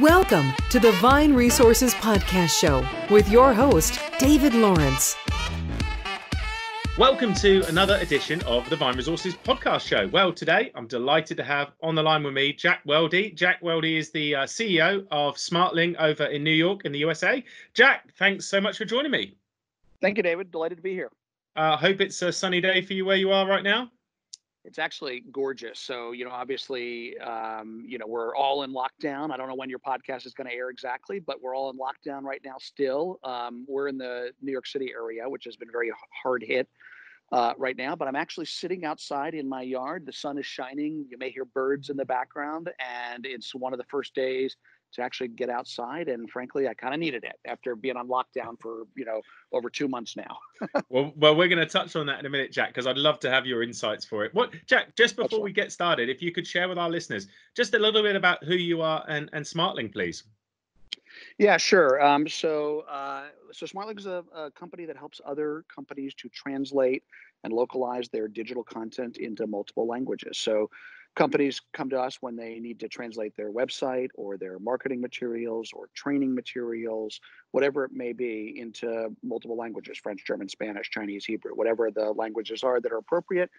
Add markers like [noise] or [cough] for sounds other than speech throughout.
Welcome to the Vine Resources Podcast Show with your host, David Lawrence. Welcome to another edition of the Vine Resources Podcast Show. Well, today I'm delighted to have on the line with me Jack Welde. Jack Welde is the uh, CEO of Smartling over in New York in the USA. Jack, thanks so much for joining me. Thank you, David. Delighted to be here. I uh, hope it's a sunny day for you where you are right now it's actually gorgeous. So, you know, obviously, um, you know, we're all in lockdown. I don't know when your podcast is going to air exactly, but we're all in lockdown right now still. Um, we're in the New York City area, which has been very hard hit uh, right now, but I'm actually sitting outside in my yard. The sun is shining. You may hear birds in the background, and it's one of the first days to actually get outside. And frankly, I kind of needed it after being on lockdown for you know over two months now. [laughs] well, well, we're going to touch on that in a minute, Jack, because I'd love to have your insights for it. What, Jack? Just before Excellent. we get started, if you could share with our listeners just a little bit about who you are and and Smartling, please. Yeah, sure. Um, so, uh, so Smartling is a, a, company that helps other companies to translate and localize their digital content into multiple languages. So, companies come to us when they need to translate their website or their marketing materials or training materials, whatever it may be, into multiple languages French, German, Spanish, Chinese, Hebrew, whatever the languages are that are appropriate.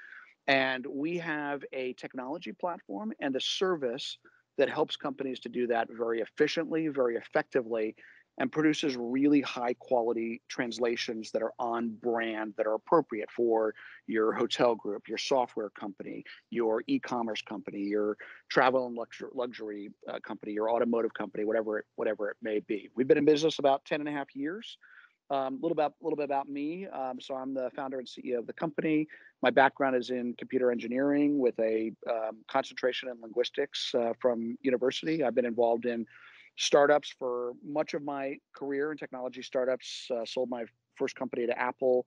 And we have a technology platform and a service that helps companies to do that very efficiently, very effectively, and produces really high quality translations that are on brand that are appropriate for your hotel group your software company your e-commerce company your travel and luxury, luxury uh, company your automotive company whatever it, whatever it may be. We've been in business about 10 and a half years a um, little about little bit about me um, so i'm the founder and ceo of the company my background is in computer engineering with a um, concentration in linguistics uh, from university i've been involved in startups for much of my career in technology startups. Uh, sold my first company to Apple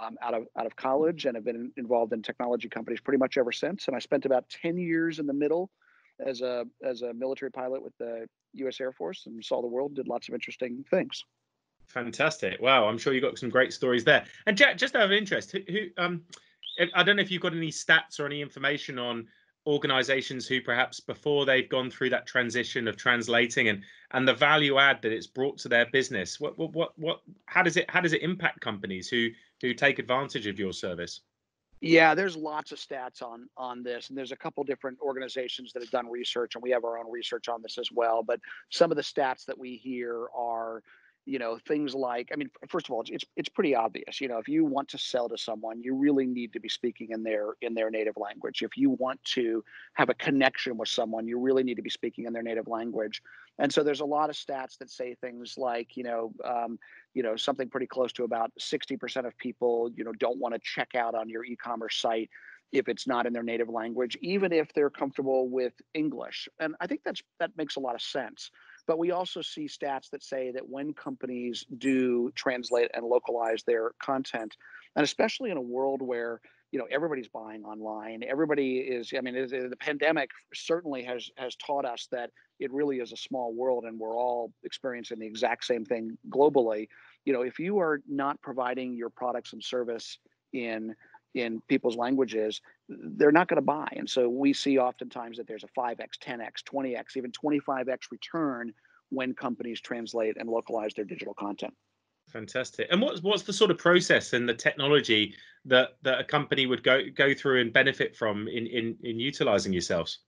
um, out of out of college, and have been involved in technology companies pretty much ever since. And I spent about ten years in the middle as a as a military pilot with the U.S. Air Force and saw the world, did lots of interesting things. Fantastic! Wow, I'm sure you got some great stories there. And Jack, just out of interest, who, who um, I don't know if you've got any stats or any information on organizations who perhaps before they've gone through that transition of translating and and the value add that it's brought to their business what what what, what how does it how does it impact companies who who take advantage of your service yeah there's lots of stats on on this and there's a couple different organizations that have done research and we have our own research on this as well but some of the stats that we hear are you know things like i mean first of all it's it's pretty obvious you know if you want to sell to someone you really need to be speaking in their in their native language. If you want to have a connection with someone you really need to be speaking in their native language. And so there's a lot of stats that say things like you know um, you know something pretty close to about 60% of people you know don't want to check out on your e-commerce site if it's not in their native language even if they're comfortable with english. And i think that's that makes a lot of sense but we also see stats that say that when companies do translate and localize their content, and especially in a world where you know everybody's buying online everybody is i mean the pandemic certainly has has taught us that it really is a small world and we're all experiencing the exact same thing globally. You know if you are not providing your products and service in in people's languages, they're not going to buy. And so we see oftentimes that there's a 5x, 10x, 20x, even 25x return when companies translate and localize their digital content. Fantastic. And what's what's the sort of process and the technology that that a company would go go through and benefit from in in in utilizing yourselves?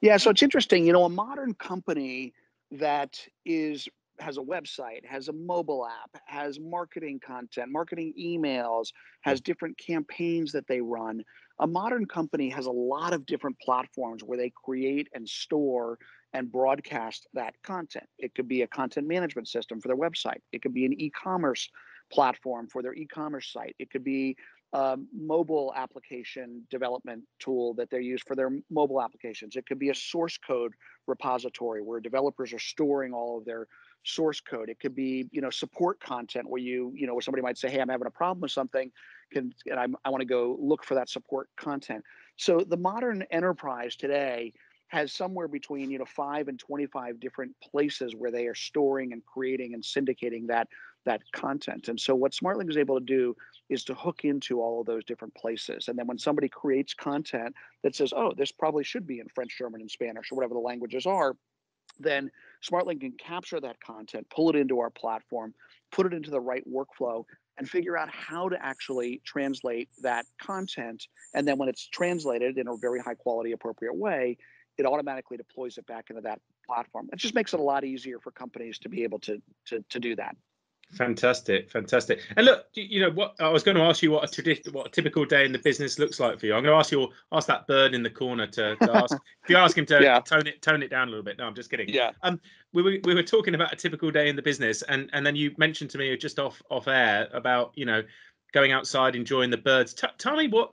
Yeah, so it's interesting. You know, a modern company that is has a website, has a mobile app, has marketing content, marketing emails, hmm. has different campaigns that they run. A modern company has a lot of different platforms where they create and store and broadcast that content. It could be a content management system for their website, it could be an e commerce platform for their e commerce site, it could be a mobile application development tool that they use for their mobile applications. It could be a source code repository where developers are storing all of their source code. It could be, you know, support content where you, you know, where somebody might say, "Hey, I'm having a problem with something," can and I'm, I want to go look for that support content. So the modern enterprise today has somewhere between you know five and 25 different places where they are storing and creating and syndicating that that content. And so what Smartling is able to do is to hook into all of those different places. And then when somebody creates content that says, "Oh, this probably should be in French, German, and Spanish, or whatever the languages are," then Smartling can capture that content, pull it into our platform, put it into the right workflow, and figure out how to actually translate that content. And then when it's translated in a very high quality, appropriate way, it automatically deploys it back into that platform. It just makes it a lot easier for companies to be able to to, to do that. Fantastic, fantastic. And look, you know what I was going to ask you what a tradition, what a typical day in the business looks like for you. I'm going to ask you, ask that bird in the corner to, to ask. [laughs] if you ask him to yeah. tone it, tone it down a little bit. No, I'm just kidding. Yeah. Um, we were we were talking about a typical day in the business, and and then you mentioned to me just off off air about you know going outside enjoying the birds. T- tell me what.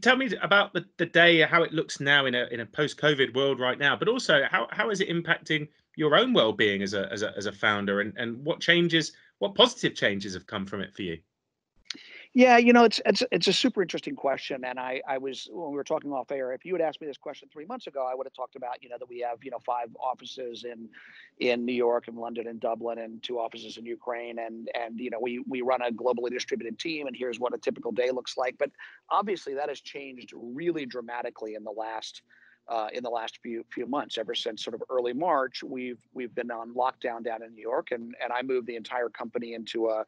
Tell me about the, the day, how it looks now in a in a post COVID world right now, but also how, how is it impacting your own well being as a, as a as a founder, and, and what changes what positive changes have come from it for you? Yeah, you know, it's it's it's a super interesting question, and I I was when we were talking off air. If you had asked me this question three months ago, I would have talked about you know that we have you know five offices in in New York and London and Dublin and two offices in Ukraine, and and you know we we run a globally distributed team, and here's what a typical day looks like. But obviously, that has changed really dramatically in the last uh, in the last few few months. Ever since sort of early March, we've we've been on lockdown down in New York, and and I moved the entire company into a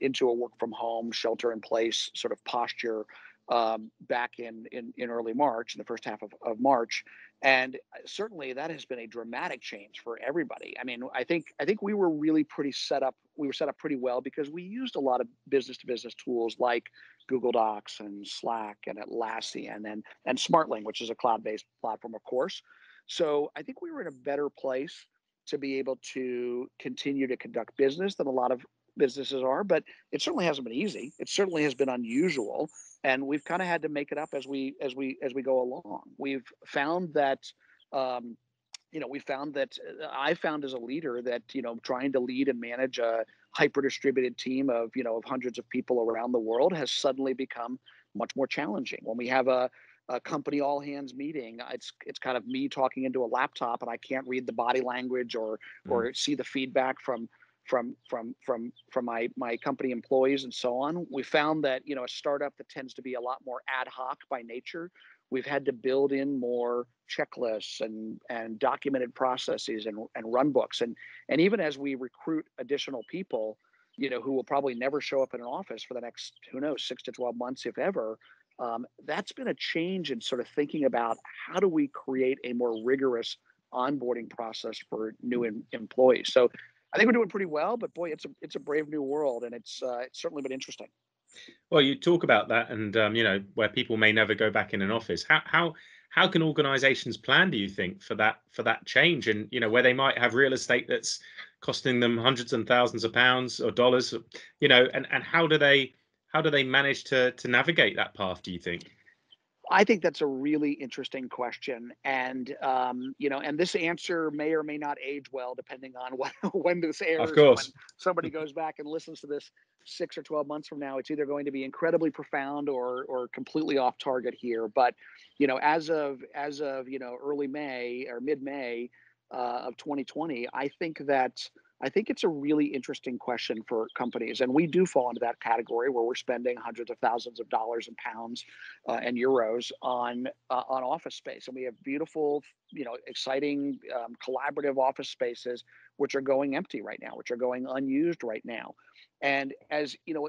into a work from home, shelter in place sort of posture um, back in, in in early March, in the first half of, of March, and certainly that has been a dramatic change for everybody. I mean, I think I think we were really pretty set up. We were set up pretty well because we used a lot of business to business tools like Google Docs and Slack and Atlassian and and Smartling, which is a cloud-based platform, of course. So I think we were in a better place to be able to continue to conduct business than a lot of businesses are, but it certainly hasn't been easy. It certainly has been unusual, and we've kind of had to make it up as we as we as we go along. We've found that um, you know we found that uh, I found as a leader that you know trying to lead and manage a hyper distributed team of you know of hundreds of people around the world has suddenly become much more challenging. When we have a a company all hands meeting it's it's kind of me talking into a laptop and i can't read the body language or mm. or see the feedback from from from from from my my company employees and so on we found that you know a startup that tends to be a lot more ad hoc by nature we've had to build in more checklists and and documented processes and, and run books and and even as we recruit additional people you know who will probably never show up in an office for the next who knows six to 12 months if ever um, that's been a change in sort of thinking about how do we create a more rigorous onboarding process for new em- employees so I think we're doing pretty well, but boy, it's a it's a brave new world, and it's uh, it's certainly been interesting. Well, you talk about that, and um, you know where people may never go back in an office. How how how can organisations plan? Do you think for that for that change, and you know where they might have real estate that's costing them hundreds and thousands of pounds or dollars, you know, and and how do they how do they manage to to navigate that path? Do you think? I think that's a really interesting question, and um, you know, and this answer may or may not age well depending on [laughs] what, when this airs. Of course, when somebody [laughs] goes back and listens to this six or twelve months from now, it's either going to be incredibly profound or or completely off target here. But you know, as of as of you know early May or mid May uh, of 2020, I think that I think it's a really interesting question for companies, and we do fall into that category where we're spending hundreds of thousands of dollars and pounds uh, and euros on uh, on office space, and we have beautiful, you know, exciting, um, collaborative office spaces which are going empty right now, which are going unused right now. And as you know,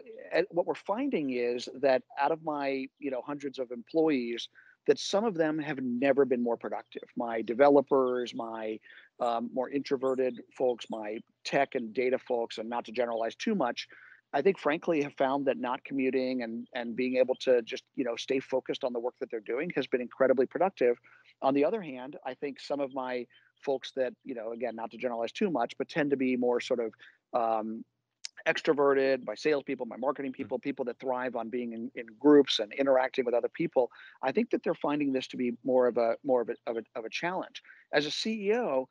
what we're finding is that out of my you know hundreds of employees, that some of them have never been more productive. My developers, my um, more introverted folks, my tech and data folks, and not to generalize too much, I think frankly have found that not commuting and and being able to just you know stay focused on the work that they're doing has been incredibly productive. On the other hand, I think some of my folks that you know again not to generalize too much, but tend to be more sort of um, extroverted, my salespeople, my marketing mm. people, people that thrive on being in, in groups and interacting with other people. I think that they're finding this to be more of a more of a, of a, of a challenge. As a CEO,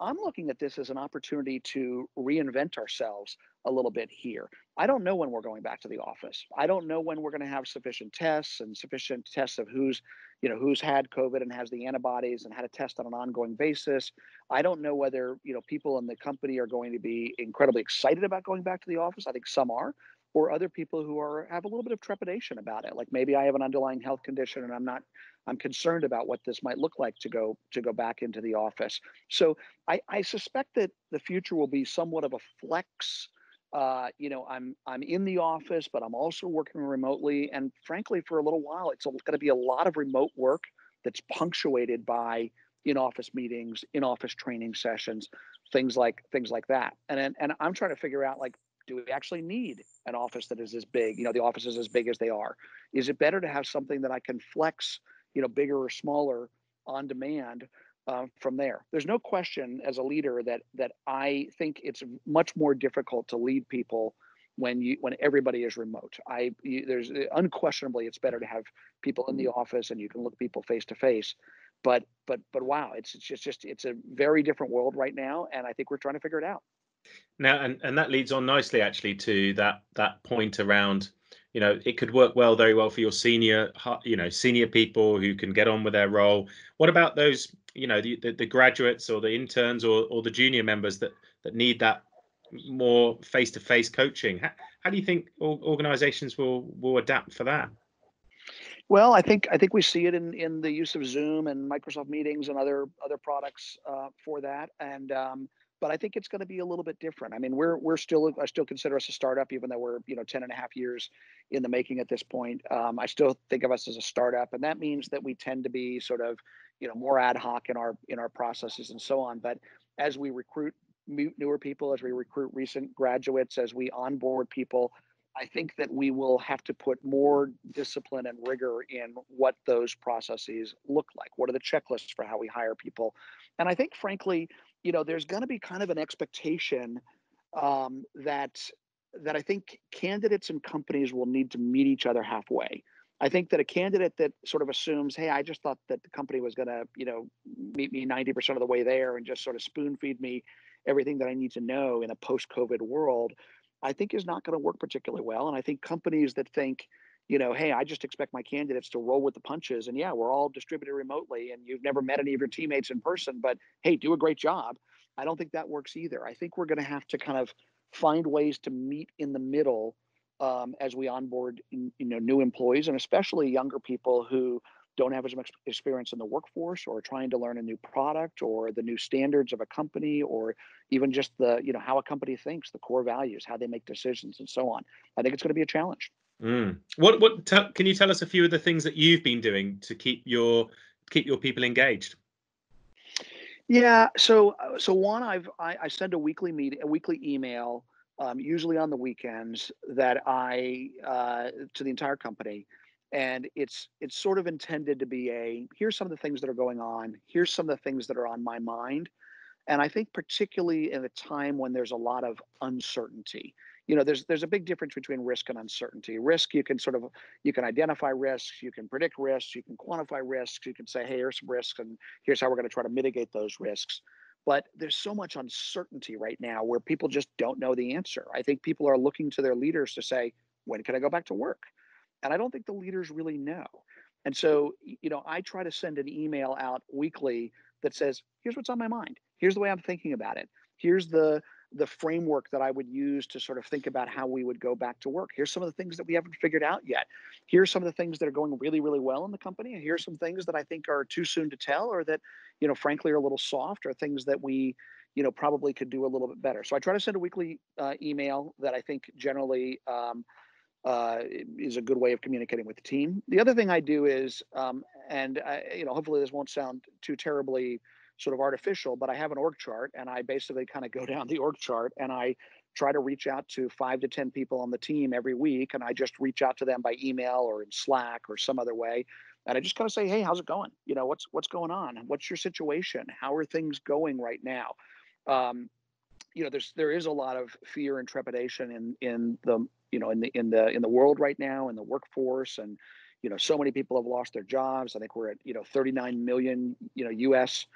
I'm looking at this as an opportunity to reinvent ourselves a little bit here. I don't know when we're going back to the office. I don't know when we're going to have sufficient tests and sufficient tests of who's, you know, who's had COVID and has the antibodies and had a test on an ongoing basis. I don't know whether, you know, people in the company are going to be incredibly excited about going back to the office. I think some are or other people who are have a little bit of trepidation about it like maybe i have an underlying health condition and i'm not I'm concerned about what this might look like to go to go back into the office. So I, I suspect that the future will be somewhat of a flex. Uh, you know, I'm I'm in the office, but I'm also working remotely. And frankly, for a little while, it's going to be a lot of remote work that's punctuated by in-office meetings, in-office training sessions, things like things like that. And and I'm trying to figure out like do we actually need an office that is as big? You know, the office is as big as they are. Is it better to have something that I can flex, you know, bigger or smaller on demand uh, from there? There's no question as a leader that that I think it's much more difficult to lead people when you when everybody is remote. I you, there's unquestionably it's better to have people in the office and you can look people face to face. But but but wow, it's it's just, just it's a very different world right now, and I think we're trying to figure it out. Now, and, and that leads on nicely actually to that that point around, you know, it could work well, very well for your senior, you know, senior people who can get on with their role. What about those, you know, the, the, the graduates or the interns or, or the junior members that that need that more face-to-face coaching? How, how do you think organizations will will adapt for that? Well, I think I think we see it in in the use of Zoom and Microsoft Meetings and other other products uh, for that, and um, but I think it's going to be a little bit different. I mean, we're we're still I still consider us a startup, even though we're you know 10 and a half years in the making at this point. Um, I still think of us as a startup, and that means that we tend to be sort of you know more ad hoc in our in our processes and so on. But as we recruit newer people, as we recruit recent graduates, as we onboard people, I think that we will have to put more discipline and rigor in what those processes look like. What are the checklists for how we hire people? And I think, frankly, you know, there's going to be kind of an expectation um, that that I think candidates and companies will need to meet each other halfway. I think that a candidate that sort of assumes, hey, I just thought that the company was going to, you know, meet me 90% of the way there and just sort of spoon feed me everything that I need to know in a post-COVID world, I think is not going to work particularly well. And I think companies that think, you know, hey, I just expect my candidates to roll with the punches. And yeah, we're all distributed remotely and you've never met any of your teammates in person, but hey, do a great job. I don't think that works either. I think we're going to have to kind of find ways to meet in the middle um, as we onboard, you know, new employees and especially younger people who don't have as much experience in the workforce or trying to learn a new product or the new standards of a company or even just the you know how a company thinks the core values how they make decisions and so on i think it's going to be a challenge Mm. What what t- can you tell us a few of the things that you've been doing to keep your keep your people engaged? Yeah, so uh, so one, I've I, I send a weekly meet a weekly email, um, usually on the weekends, that I uh, to the entire company, and it's it's sort of intended to be a here's some of the things that are going on, here's some of the things that are on my mind, and I think particularly in a time when there's a lot of uncertainty, you know there's there's a big difference between risk and uncertainty. Risk you can sort of you can identify risks you can predict risks you can quantify risks you can say hey here's some risks and here's how we're going to try to mitigate those risks. But there's so much uncertainty right now where people just don't know the answer. I think people are looking to their leaders to say when can i go back to work? And i don't think the leaders really know. And so you know i try to send an email out weekly that says here's what's on my mind. Here's the way i'm thinking about it. Here's the the framework that I would use to sort of think about how we would go back to work. Here's some of the things that we haven't figured out yet. Here's some of the things that are going really, really well in the company. And here's some things that I think are too soon to tell or that, you know, frankly are a little soft or things that we, you know, probably could do a little bit better. So I try to send a weekly uh, email that I think generally um, uh, is a good way of communicating with the team. The other thing I do is, um, and I, you know, hopefully this won't sound too terribly sort of artificial, but I have an org chart and I basically kind of go [laughs] down the org chart and I try to reach out to five to 10 people on the team every week. And I just reach out to them by email or in Slack or some other way. And I just kind of say, Hey, how's it going? You know, what's, what's going on? What's your situation? How are things going right now? Um, you know, there's, there is a lot of fear and trepidation in, in the, you know, in the, in the, in the world right now, in the workforce and, you know, so many people have lost their jobs. I think we're at, you know, 39 million, you know, US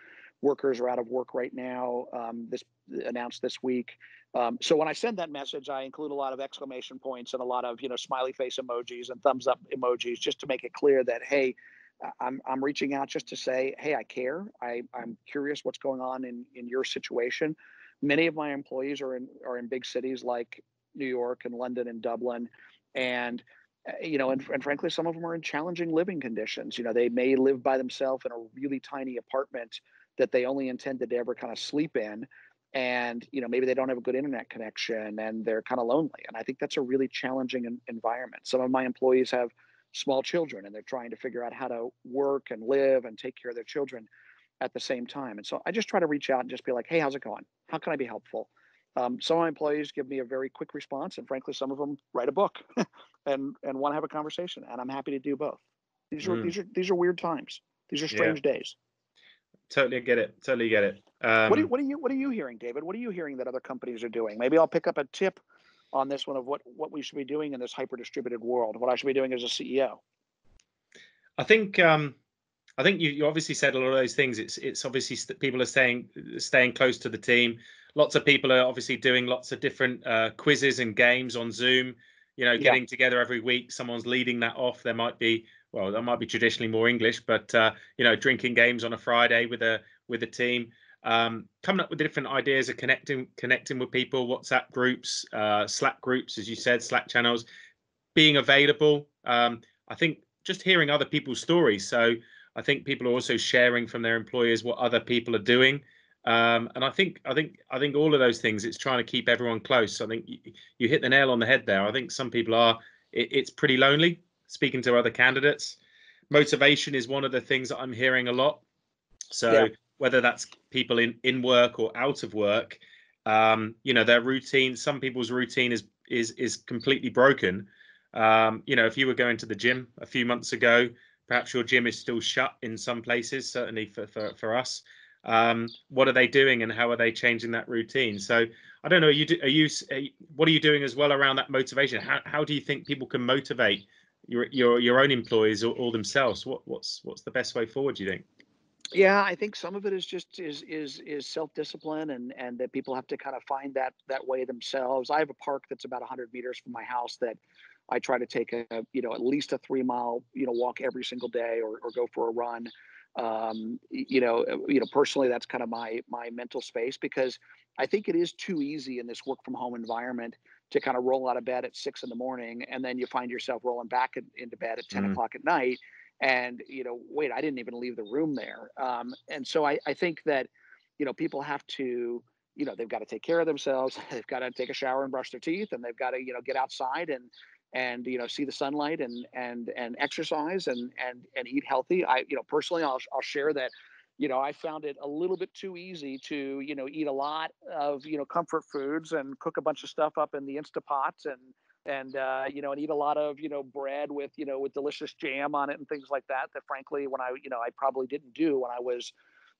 workers are out of work right now. Um, this announced this week. Um, so when I send that message, I include a lot of exclamation points and a lot of you know smiley face emojis and thumbs up emojis just to make it clear that hey, I'm I'm reaching out just to say hey I care. I I'm curious what's going on in in your situation. Many of my employees are in are in big cities like New York and London and Dublin, and uh, you know, and, and frankly, some of them are in challenging living conditions. You know, they may live by themselves in a really tiny apartment that they only intended to ever kind of sleep in. And, you know, maybe they don't have a good internet connection and they're kind of lonely. And I think that's a really challenging environment. Some of my employees have small children and they're trying to figure out how to work and live and take care of their children at the same time. And so I just try to reach out and just be like, hey, how's it going? How can I be helpful? Um, some of my employees give me a very quick response, and frankly, some of them write a book [laughs] and and want to have a conversation, and I'm happy to do both. These are mm. these are these are weird times. These are strange yeah. days. Totally get it. Totally get it. Um, what, are, what are you What are you hearing, David? What are you hearing that other companies are doing? Maybe I'll pick up a tip on this one of what what we should be doing in this hyper distributed world. What I should be doing as a CEO. I think um, I think you, you obviously said a lot of those things. It's it's obviously st- people are staying staying close to the team lots of people are obviously doing lots of different uh, quizzes and games on Zoom. You know, getting yeah. together every week. Someone's leading that off. There might be well, that might be traditionally more English, but uh, you know, drinking games on a Friday with a with a team. Um, coming up with different ideas of connecting connecting with people, WhatsApp groups, uh, Slack groups, as you said, Slack channels, being available. Um, I think just hearing other people's stories. So I think people are also sharing from their employers what other people are doing. Um, and I think I think I think all of those things. It's trying to keep everyone close. I think you, you hit the nail on the head there. I think some people are. It, it's pretty lonely speaking to other candidates. Motivation is one of the things that I'm hearing a lot. So yeah. whether that's people in in work or out of work, um, you know, their routine. Some people's routine is is is completely broken. Um, you know, if you were going to the gym a few months ago, perhaps your gym is still shut in some places. Certainly for for, for us um, what are they doing and how are they changing that routine so i don't know are you are you, are you what are you doing as well around that motivation how, how do you think people can motivate your your your own employees or, or themselves. What what's what's the best way forward do you think? Yeah i think some of it is just is is is self-discipline and and that people have to kind of find that that way themselves. I have a park that's about 100 meters from my house that i try to take a you know at least a three mile you know walk every single day or, or go for a run. Um, you know uh, you know personally that's kind of my my mental space because i think it is too easy in this work from home environment to kind of roll out of bed at six in the morning and then you find yourself rolling back in, into bed at 10 mm. o'clock at night and you know wait i didn't even leave the room there um, and so I, I think that you know people have to you know they've got to take care of themselves [laughs] they've got to take a shower and brush their teeth and they've got to you know get outside and and you know see the sunlight and and and exercise and and and eat healthy i you know personally i'll, I'll share that you know i found it a little bit too easy to you know eat a lot of you know comfort foods and cook a bunch of stuff up in the instapot and and uh, you know and eat a lot of you know bread with you know with delicious jam on it and things like that that frankly when i you know i probably didn't do when i was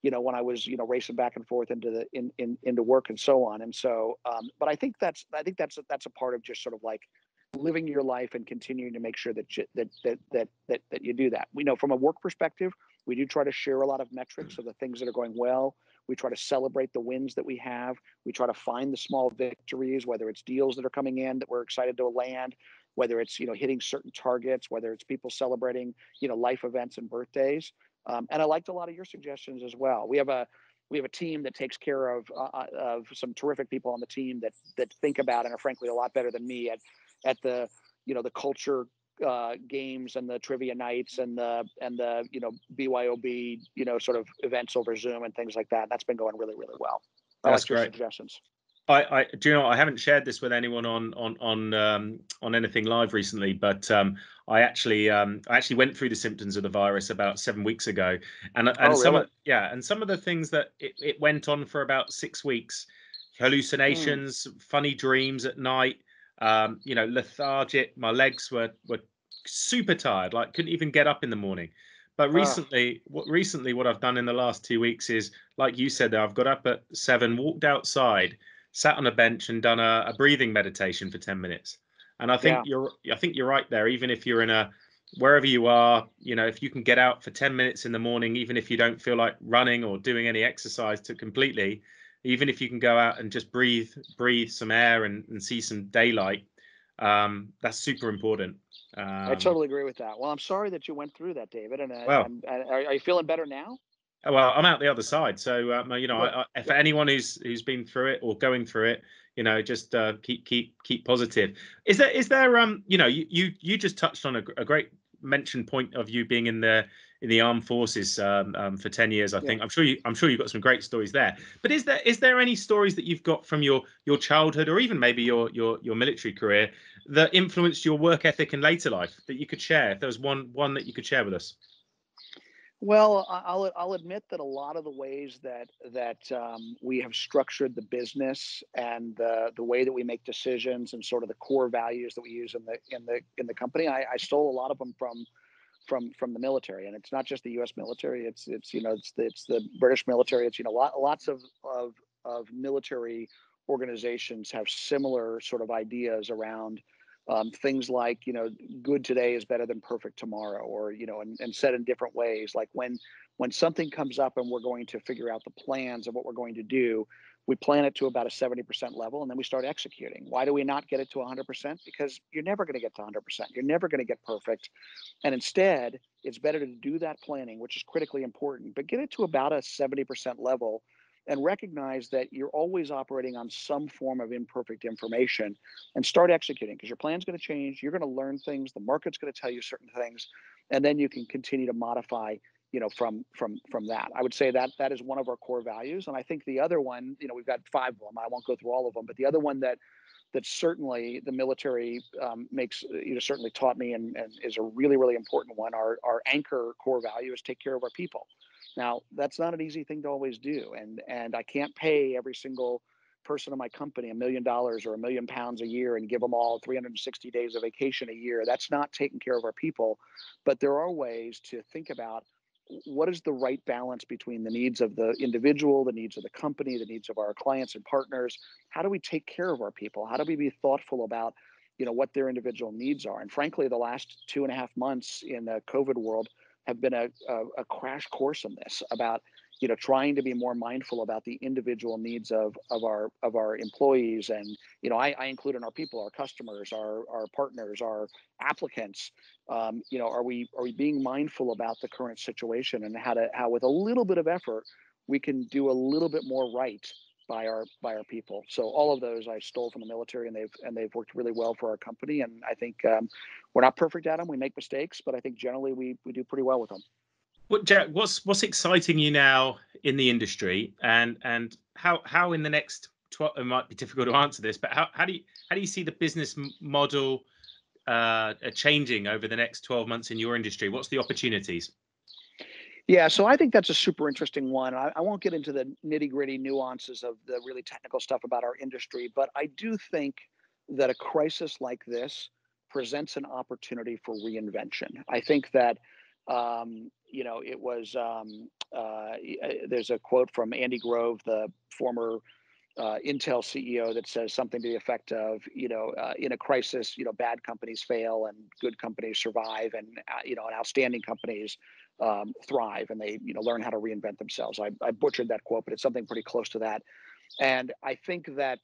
you know when i was you know racing back and forth into the in, in into work and so on and so um, but i think that's i think that's that's a part of just sort of like living your life and continuing to make sure that you, that, that that that that you do that. We know from a work perspective, we do try to share a lot of metrics of the things that are going well. We try to celebrate the wins that we have. We try to find the small victories, whether it's deals that are coming in that we're excited to land, whether it's you know hitting certain targets, whether it's people celebrating you know life events and birthdays. Um, and I liked a lot of your suggestions as well. We have a we have a team that takes care of uh, uh of some terrific people on the team that that think about and are frankly a lot better than me at at the you know the culture uh, games and the trivia nights and the and the you know BYOB you know sort of events over Zoom and things like that. That's been going really really well. I That's like your great. suggestions. I, I do you know I haven't shared this with anyone on on on um, on anything live recently, but um, I actually um, I actually went through the symptoms of the virus about seven weeks ago, and and oh, some really? of, yeah, and some of the things that it, it went on for about six weeks, hallucinations, mm. funny dreams at night, um, you know, lethargic. My legs were were super tired, like couldn't even get up in the morning. But ah. recently, what recently what I've done in the last two weeks is, like you said, I've got up at seven, walked outside, sat on a bench, and done a, a breathing meditation for ten minutes. And I think yeah. you're, I think you're right there. Even if you're in a wherever you are, you know, if you can get out for ten minutes in the morning, even if you don't feel like running or doing any exercise to completely, even if you can go out and just breathe breathe some air and, and see some daylight um, that's super important. Um, i totally agree with that. Well i'm sorry that you went through that david and, uh, well, are, are, you feeling better now? Well, I'm out the other side, so um, you know, I, I, for anyone who's who's been through it or going through it, you know, just uh, keep keep keep positive. Is there is there um you know you you you just touched on a, a great mention point of you being in the in the armed forces um, um, for 10 years i yeah. think. I'm sure you i'm sure you've got some great stories there. But is there is there any stories that you've got from your your childhood or even maybe your your your military career that influenced your work ethic in later life that you could share if there was one one that you could share with us? Well, I'll I'll admit that a lot of the ways that that um, we have structured the business and the the way that we make decisions and sort of the core values that we use in the in the in the company, I, I stole a lot of them from from from the military, and it's not just the U.S. military. It's it's you know it's the, it's the British military. It's you know lot, lots of of of military organizations have similar sort of ideas around um, things like you know good today is better than perfect tomorrow or you know and, and said in different ways like when when something comes up and we're going to figure out the plans of what we're going to do we plan it to about a 70% level and then we start executing. Why do we not get it to 100% because you're never going to get to 100% you're never going to get perfect. And instead it's better to do that planning which is critically important but get it to about a 70% level and recognize that you're always operating on some form of imperfect information and start executing because your plan's going to change you're going to learn things the market's going to tell you certain things and then you can continue to modify you know from from from that i would say that that is one of our core values and i think the other one you know we've got five of them i won't go through all of them but the other one that that certainly the military um, makes you know certainly taught me and, and is a really really important one our our anchor core value is take care of our people now, that's not an easy thing to always do. And, and I can't pay every single person in my company a million dollars or a million pounds a year and give them all 360 days of vacation a year. That's not taking care of our people. But there are ways to think about what is the right balance between the needs of the individual, the needs of the company, the needs of our clients and partners? How do we take care of our people? How do we be thoughtful about you know what their individual needs are? And frankly, the last two and a half months in the COVID world have been a, a, a, crash course in this about you know trying to be more mindful about the individual needs of of our of our employees and you know I, I include in our people our customers our our partners our applicants um, you know are we are we being mindful about the current situation and how to how with a little bit of effort we can do a little bit more right by our by our people. So all of those I stole from the military, and they've and they've worked really well for our company. And I think um, we're not perfect at them. We make mistakes, but I think generally we we do pretty well with them. What Jack? What's what's exciting you now in the industry, and and how how in the next twelve? It might be difficult to answer this, but how how do you how do you see the business model uh, changing over the next twelve months in your industry? What's the opportunities? Yeah, so I think that's a super interesting one. I, I won't get into the nitty gritty nuances of the really technical stuff about our industry, but I do think that a crisis like this presents an opportunity for reinvention. I think that, um, you know, it was, um, uh, there's a quote from Andy Grove, the former uh, Intel CEO that says something to the effect of, you know, uh, in a crisis, you know, bad companies fail and good companies survive, and uh, you know, and outstanding companies um, thrive and they, you know, learn how to reinvent themselves. I, I butchered that quote, but it's something pretty close to that. And I think that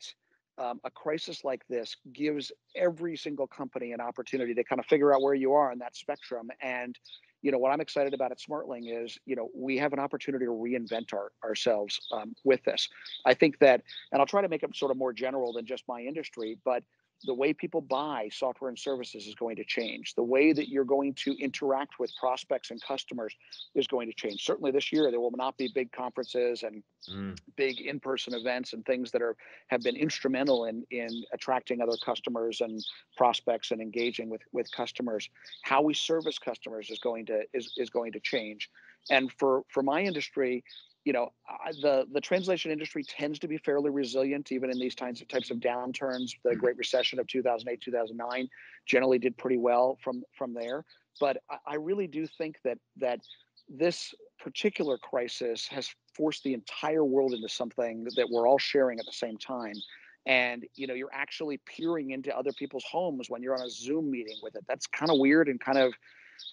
um, a crisis like this gives every single company an opportunity to kind of figure out where you are in that spectrum and you know what i'm excited about at smartling is you know we have an opportunity to reinvent our, ourselves um, with this. I think that and i'll try to make it sort of more general than just my industry but the way people buy software and services is going to change. The way that you're going to interact with prospects and customers is going to change. Certainly this year, there will not be big conferences and mm. big in-person events and things that are have been instrumental in in attracting other customers and prospects and engaging with with customers. How we service customers is going to is is going to change. And for for my industry, you know, the the translation industry tends to be fairly resilient, even in these kinds of types of downturns. The mm-hmm. Great Recession of 2008, 2009 generally did pretty well from from there. But I, I really do think that that this particular crisis has forced the entire world into something that we're all sharing at the same time and you know you're actually peering into other people's homes when you're on a zoom meeting with it that's kind of weird and kind of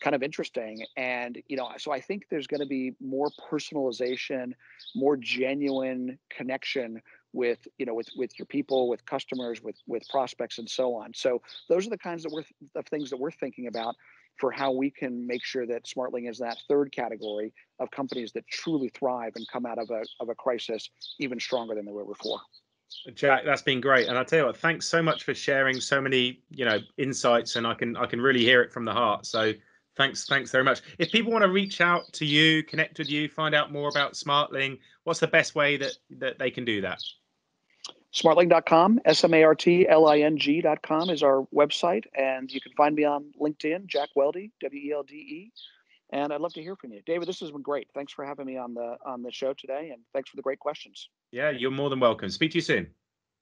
kind of interesting. And, you know, so I think there's going to be more personalization, more genuine connection with, you know, with, with your people, with customers, with, with prospects and so on. So those are the kinds that we're, of things that we're thinking about. for how we can make sure that smartling is that third category of companies that truly thrive and come out of a, of a crisis even stronger than they were before. Jack, that's been great, and I tell you what, thanks so much for sharing so many, you know, insights, and I can I can really hear it from the heart. So thanks, thanks very much. If people want to reach out to you, connect with you, find out more about Smartling, what's the best way that that they can do that? Smartling.com, S M A R T L I N G.com is our website, and you can find me on LinkedIn, Jack Welde, W E L D E. And I'd love to hear from you, David. This has been great. Thanks for having me on the on the show today, and thanks for the great questions. Yeah, you're more than welcome. Speak to you soon.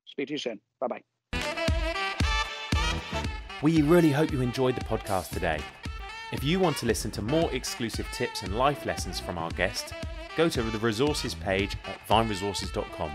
Speak to you soon. Bye bye. We really hope you enjoyed the podcast today. If you want to listen to more exclusive tips and life lessons from our guest, go to the resources page at vineresources.com.